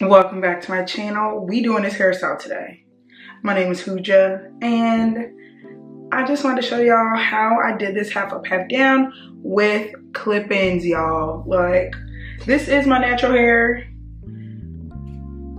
Welcome back to my channel. We doing this hairstyle today. My name is Hooja and I just wanted to show y'all how I did this half up half down with clip-ins y'all. Like this is my natural hair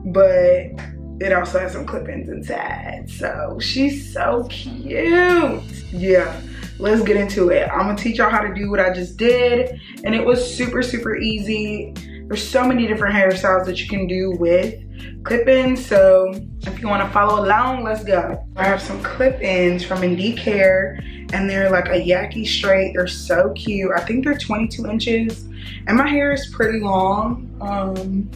but it also has some clip-ins inside. So she's so cute. Yeah, let's get into it. I'm gonna teach y'all how to do what I just did. And it was super, super easy. There's so many different hairstyles that you can do with clip-ins. So if you wanna follow along, let's go. I have some clip-ins from Indique Hair and they're like a yaki straight. They're so cute. I think they're 22 inches and my hair is pretty long. Um,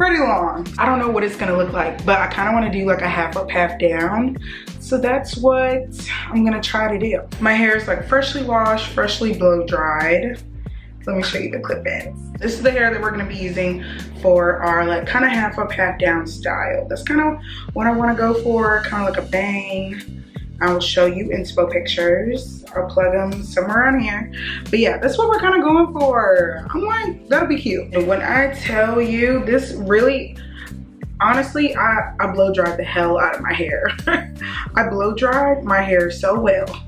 pretty long. I don't know what it's gonna look like, but I kinda wanna do like a half up, half down. So that's what I'm gonna try to do. My hair is like freshly washed, freshly blow dried. Let me show you the clip ins. This is the hair that we're gonna be using for our like kind of half up, half down style. That's kind of what I wanna go for, kind of like a bang I will show you inspo pictures. I'll plug them somewhere on here. But yeah, that's what we're kind of going for. I'm like, that'll be cute. And when I tell you, this really, honestly, I, I blow dried the hell out of my hair. I blow dried my hair so well.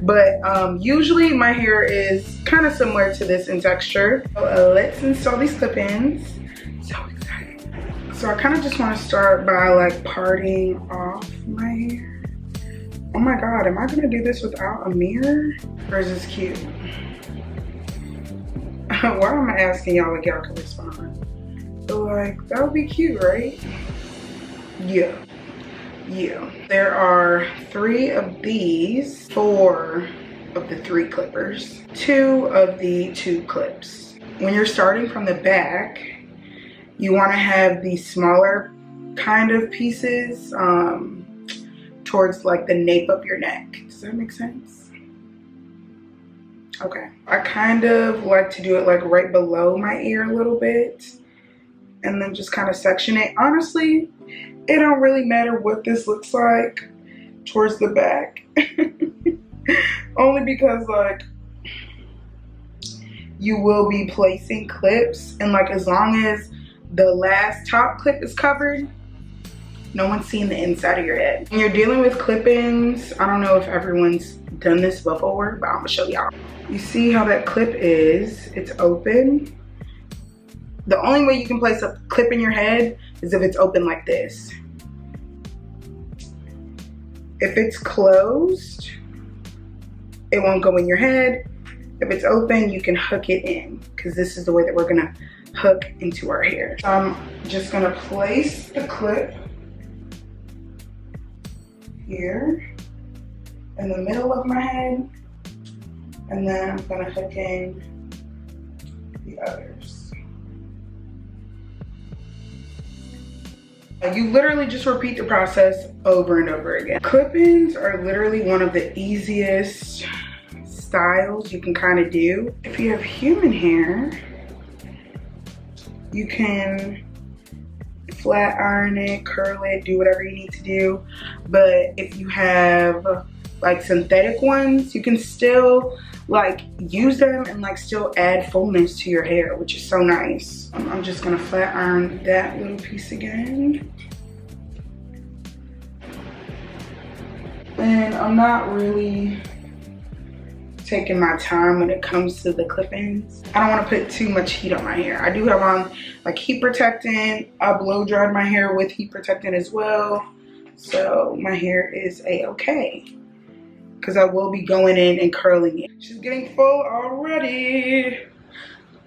But um, usually my hair is kind of similar to this in texture. So, uh, let's install these clip-ins. So excited. So I kind of just want to start by like parting off my hair. Oh my God, am I gonna do this without a mirror? Or is this cute? Why am I asking y'all like y'all can respond? Like, that would be cute, right? Yeah, yeah. There are three of these, four of the three clippers, two of the two clips. When you're starting from the back, you wanna have the smaller kind of pieces um, towards like the nape of your neck. Does that make sense? Okay. I kind of like to do it like right below my ear a little bit and then just kind of section it. Honestly, it don't really matter what this looks like towards the back. Only because like you will be placing clips and like as long as the last top clip is covered, no one's seeing the inside of your head. When you're dealing with clip-ins, I don't know if everyone's done this before, but I'm gonna show y'all. You see how that clip is, it's open. The only way you can place a clip in your head is if it's open like this. If it's closed, it won't go in your head. If it's open, you can hook it in because this is the way that we're gonna hook into our hair. So I'm just gonna place the clip here in the middle of my head. And then I'm gonna hook in the others. You literally just repeat the process over and over again. Clip-ins are literally one of the easiest styles you can kind of do. If you have human hair, you can flat iron it, curl it, do whatever you need to do. But if you have like synthetic ones, you can still like use them and like still add fullness to your hair, which is so nice. I'm just gonna flat iron that little piece again. And I'm not really taking my time when it comes to the clip-ins. I don't want to put too much heat on my hair. I do have on like heat protectant. I blow dried my hair with heat protectant as well. So my hair is a-okay. Because I will be going in and curling it. She's getting full already.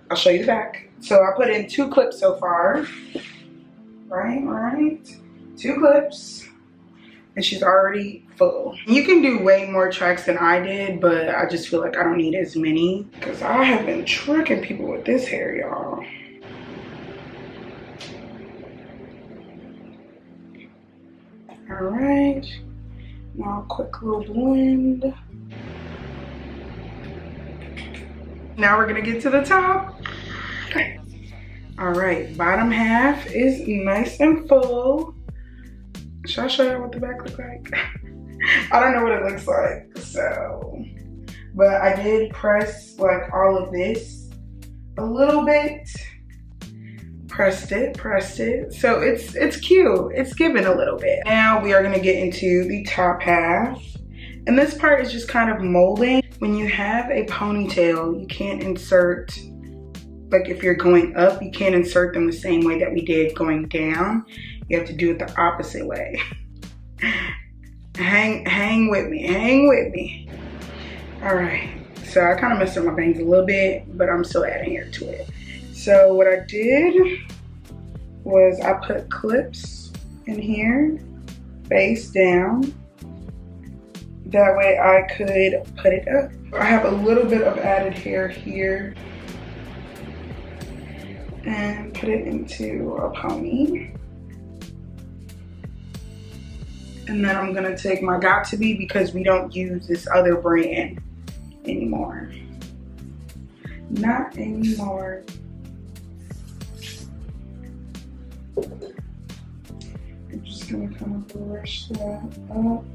I'll show you the back. So I put in two clips so far. Right, right. Two clips and she's already full. You can do way more tracks than I did, but I just feel like I don't need as many because I have been tricking people with this hair, y'all. All right, now a quick little blend. Now we're gonna get to the top. All right, bottom half is nice and full. Should I show you what the back look like? I don't know what it looks like. So, but I did press like all of this a little bit. Pressed it, pressed it. So it's it's cute. It's given a little bit. Now we are gonna get into the top half. And this part is just kind of molding. When you have a ponytail, you can't insert, like if you're going up, you can't insert them the same way that we did going down. You have to do it the opposite way. hang, hang with me, hang with me. All right, so I kind of messed up my bangs a little bit, but I'm still adding hair to it. So what I did was I put clips in here, face down, that way I could put it up. I have a little bit of added hair here and put it into a pony. And then I'm gonna take my Got2b because we don't use this other brand anymore. Not anymore. I'm just gonna kind of brush that up.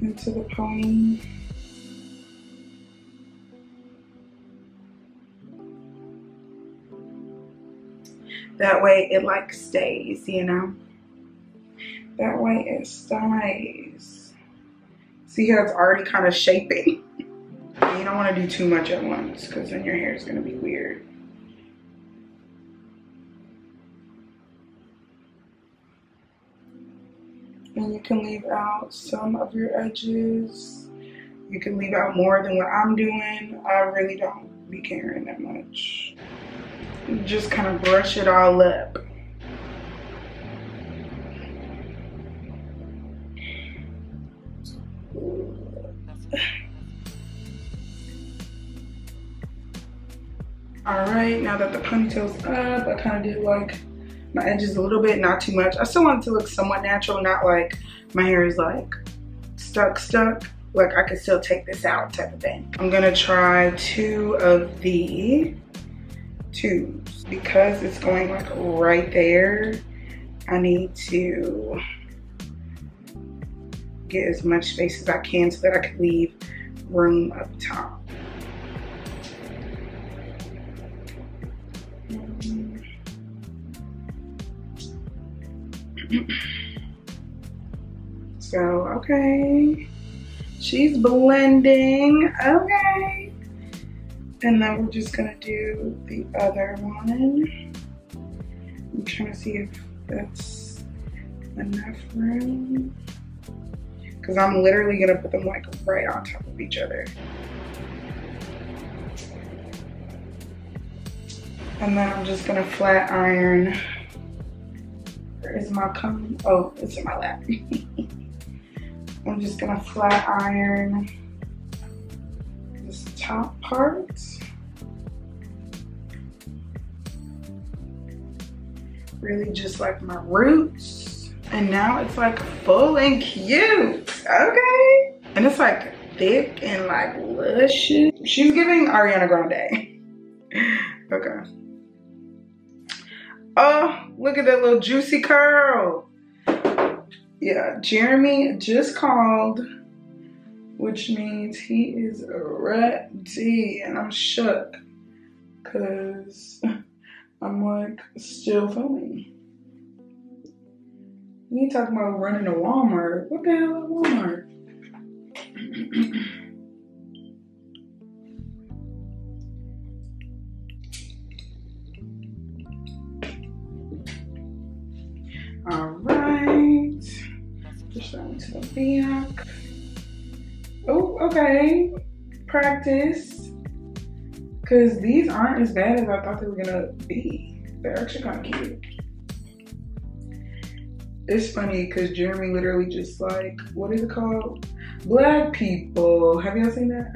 into the pony. That way it like stays, you know? That way it stays. See how it's already kind of shaping? You don't want to do too much at once because then your hair is going to be weird. and you can leave out some of your edges. You can leave out more than what I'm doing. I really don't be caring that much. Just kind of brush it all up. All right, now that the ponytail's up, I kind of did like my edges a little bit, not too much. I still want it to look somewhat natural, not like my hair is like stuck, stuck. Like I could still take this out type of thing. I'm gonna try two of the tubes because it's going like right there. I need to get as much space as I can so that I can leave room up top. so, okay. She's blending. Okay. And then we're just gonna do the other one. I'm trying to see if that's enough room. Cause I'm literally gonna put them like right on top of each other. And then I'm just gonna flat iron where is my comb? Oh, it's in my lap. I'm just gonna flat iron top part. Really just like my roots. And now it's like full and cute, okay? And it's like thick and like luscious. She's giving Ariana Grande. okay. Oh, look at that little juicy curl. Yeah, Jeremy just called, which means he is ready. And I'm shook because I'm like still filming. You talking about running to Walmart. What the hell is Walmart? All right. Just down to the back. Okay. Practice. Because these aren't as bad as I thought they were going to be. They're actually kind of cute. It's funny because Jeremy literally just like, what is it called? Black people. Have y'all seen that?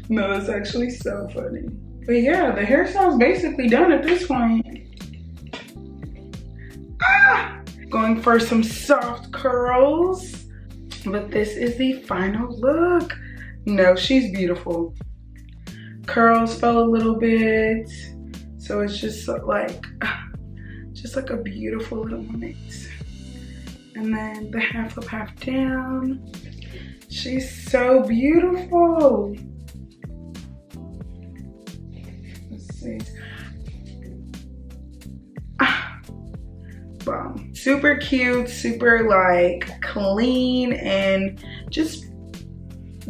no, it's actually so funny. But yeah, the hairstyle's basically done at this point. Ah! Going for some soft curls. But this is the final look. No, she's beautiful. Curls fell a little bit. So it's just like, Just like a beautiful little mix. And then the half up, half down. She's so beautiful. Let's see. Bomb. Super cute, super like clean and just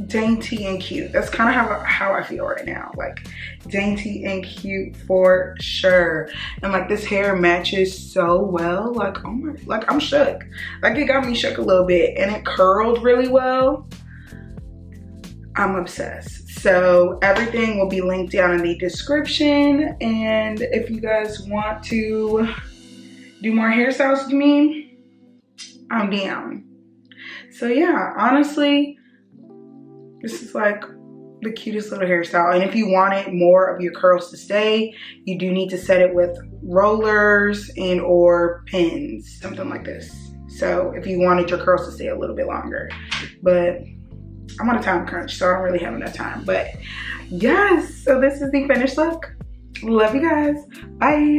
dainty and cute. That's kind of how, how I feel right now. Like dainty and cute for sure. And like this hair matches so well. Like, oh my, like I'm shook. Like it got me shook a little bit and it curled really well. I'm obsessed. So everything will be linked down in the description. And if you guys want to do more hairstyles with me, I'm um, down. So yeah, honestly, this is like the cutest little hairstyle. And if you wanted more of your curls to stay, you do need to set it with rollers and or pins, something like this. So if you wanted your curls to stay a little bit longer, but I'm on a time crunch, so I don't really have enough time. But yes, so this is the finished look. Love you guys. Bye.